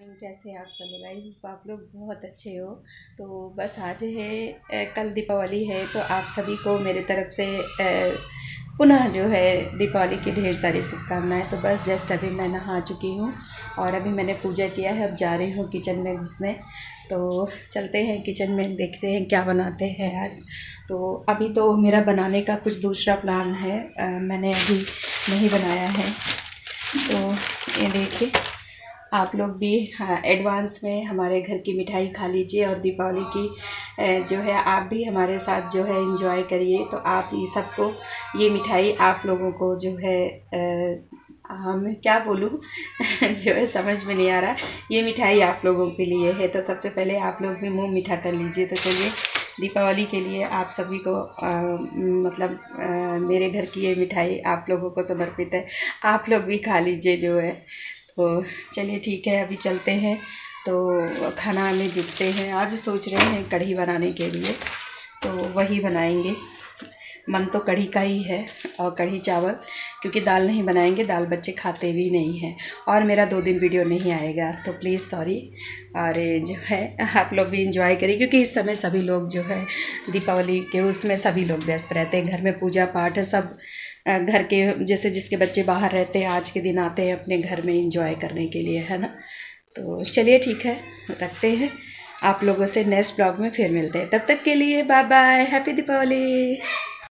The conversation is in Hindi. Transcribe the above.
कैसे आप सब लोग आप लोग बहुत अच्छे हो। तो बस आज है कल दीपावली है तो आप सभी को मेरे तरफ़ से पुनः जो है दीपावली की ढेर सारी शुभकामनाएँ। तो बस जस्ट अभी मैं नहा चुकी हूँ और अभी मैंने पूजा किया है। अब जा रही हूँ किचन में घुसने। तो चलते हैं किचन में देखते हैं क्या बनाते हैं आज। तो अभी तो मेरा बनाने का कुछ दूसरा प्लान है। आ, मैंने अभी नहीं बनाया है। तो ये देखिए। आप लोग भी हाँ एडवांस में हमारे घर की मिठाई खा लीजिए और दीपावली की जो है आप भी हमारे साथ जो है इंजॉय करिए। तो आप ये सबको ये मिठाई आप लोगों को जो है हम क्या बोलूँ? जो है समझ में नहीं आ रहा। ये मिठाई आप लोगों के लिए है। तो सबसे पहले आप लोग भी मुँह मीठा कर लीजिए। तो चलिए दीपावली के लिए आप सभी को आ, मतलब आ, मेरे घर की ये मिठाई आप लोगों को समर्पित है। आप लोग भी खा लीजिए जो है। चलिए ठीक है, अभी चलते हैं। तो खाना में जुटते हैं। आज सोच रहे हैं कढ़ी बनाने के लिए तो वही बनाएँगे। मन तो कढ़ी का ही है और कढ़ी चावल, क्योंकि दाल नहीं बनाएँगे, दाल बच्चे खाते भी नहीं हैं। और मेरा दो दिन वीडियो नहीं आएगा तो प्लीज़ सॉरी और जो है, आप लोग भी इंजॉय करिए, क्योंकि इस समय सभी लोग जो है, दीपावली के उसमें सभी लोग व्यस्त रहते हैं। घर में पूजा पाठ सब घर के जैसे जिसके बच्चे बाहर रहते हैं, आज के दिन आते हैं अपने घर में इंजॉय करने के लिए, है ना? तो चलिए ठीक है, रखते हैं। आप लोगों से नेक्स्ट ब्लॉग में फिर मिलते हैं। तब तक के लिए बाय बाय हैप्पी दीपावली।